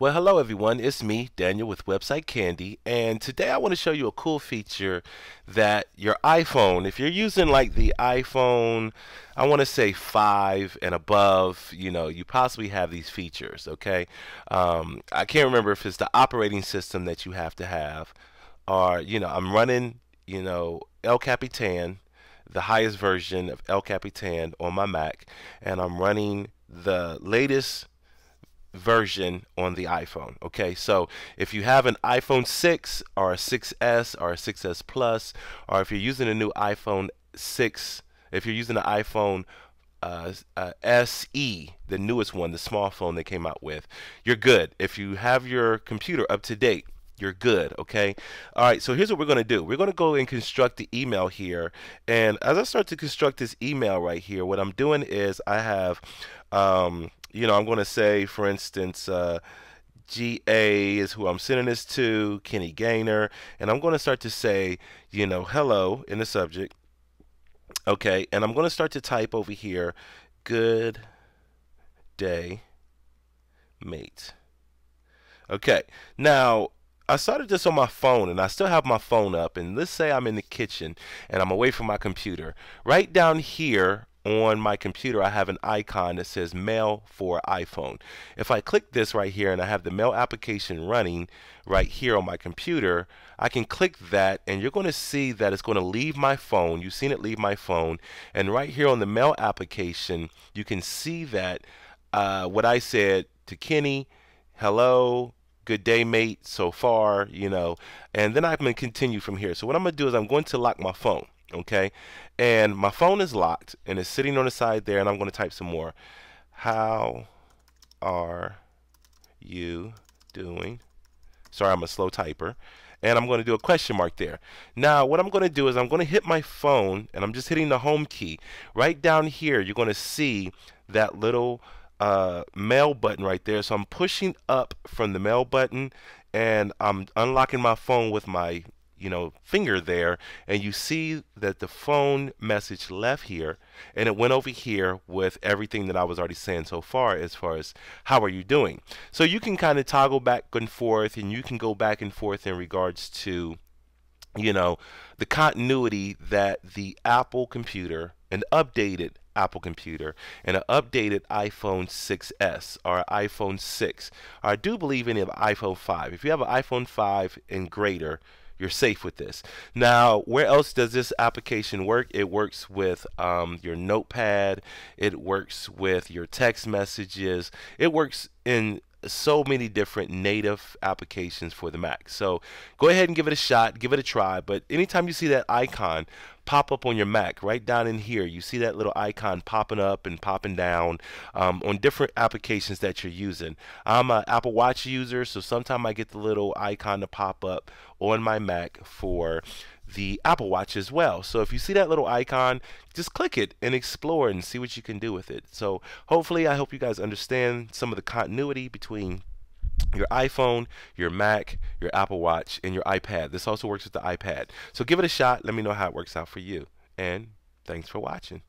Well, hello everyone. It's me, Daniel with Website Candi, and today I want to show you a cool feature that your iPhone, if you're using like the iPhone, I want to say 5 and above, you know, you possibly have these features, okay? Um, I can't remember if it's the operating system that you have to have, or, you know, I'm running, you know, El Capitan, the highest version of El Capitan on my Mac, and I'm running the latest version on the iPhone. Okay, so if you have an iPhone 6 or a 6S or a 6S Plus, or if you're using a new iPhone 6, if you're using the iPhone uh, uh, SE, the newest one, the small phone they came out with, you're good. If you have your computer up to date, you're good okay all right so here's what we're going to do we're going to go and construct the email here and as I start to construct this email right here what I'm doing is I have um, you know, I'm going to say, for instance, uh, GA is who I'm sending this to, Kenny Gaynor, and I'm going to start to say, you know, hello in the subject. Okay, and I'm going to start to type over here, good day, mate. Okay, now I started this on my phone and I still have my phone up and let's say I'm in the kitchen and I'm away from my computer. Right down here on my computer I have an icon that says mail for iPhone. If I click this right here and I have the mail application running right here on my computer, I can click that and you're going to see that it's going to leave my phone. You've seen it leave my phone and right here on the mail application you can see that uh, what I said to Kenny, hello, good day mate so far, you know, and then I'm going to continue from here. So what I'm going to do is I'm going to lock my phone okay? And my phone is locked and it's sitting on the side there and I'm going to type some more. How are you doing? Sorry I'm a slow typer. And I'm going to do a question mark there. Now what I'm going to do is I'm going to hit my phone and I'm just hitting the home key. Right down here you're going to see that little uh, mail button right there. So I'm pushing up from the mail button and I'm unlocking my phone with my you know finger there and you see that the phone message left here and it went over here with everything that I was already saying so far as far as how are you doing. So you can kind of toggle back and forth and you can go back and forth in regards to you know the continuity that the Apple computer an updated Apple computer and an updated iPhone 6s or iPhone 6 or I do believe any of iPhone 5 if you have an iPhone 5 and greater you're safe with this. Now, where else does this application work? It works with um, your notepad, it works with your text messages, it works in so many different native applications for the Mac. So go ahead and give it a shot, give it a try. But anytime you see that icon pop up on your Mac, right down in here, you see that little icon popping up and popping down um, on different applications that you're using. I'm an Apple Watch user, so sometimes I get the little icon to pop up on my Mac for the Apple Watch as well. So if you see that little icon, just click it and explore and see what you can do with it. So hopefully I hope you guys understand some of the continuity between your iPhone, your Mac, your Apple Watch, and your iPad. This also works with the iPad. So give it a shot. Let me know how it works out for you. And thanks for watching.